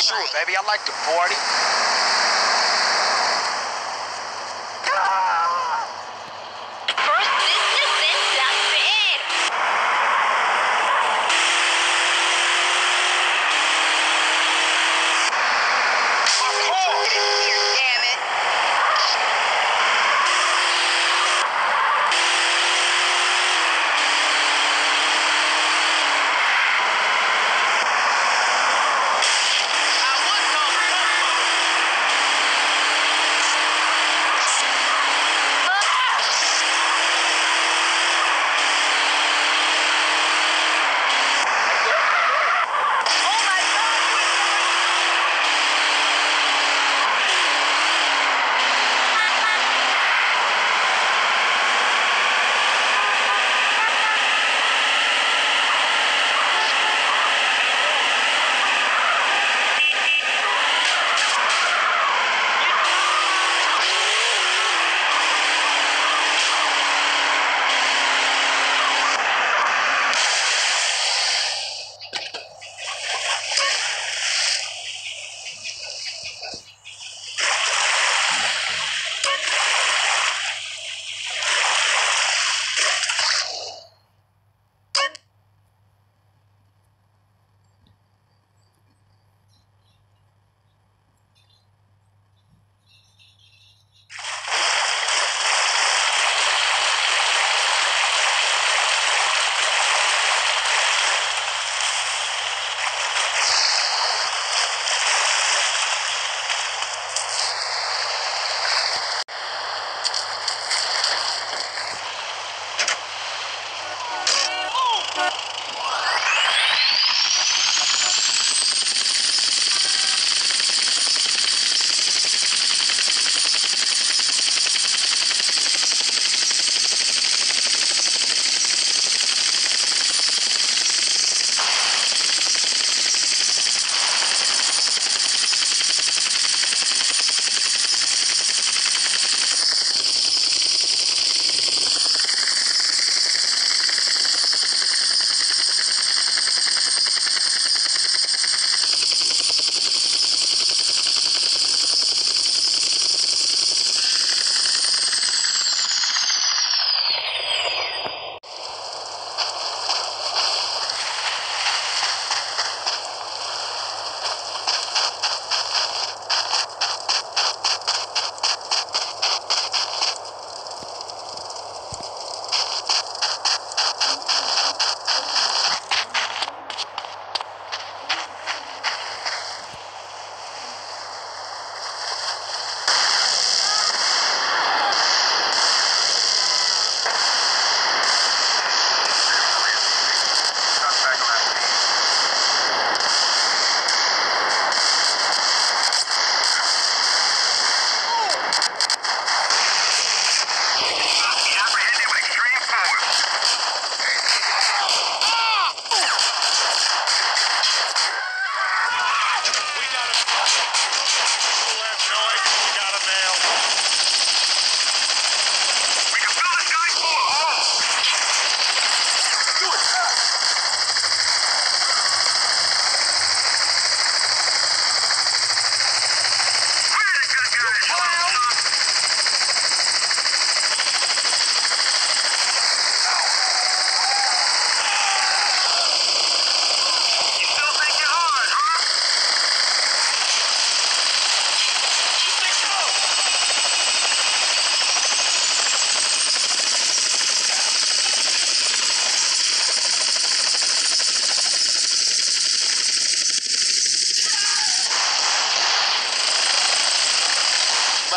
shoes, baby. I like to party.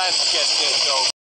time to get this over.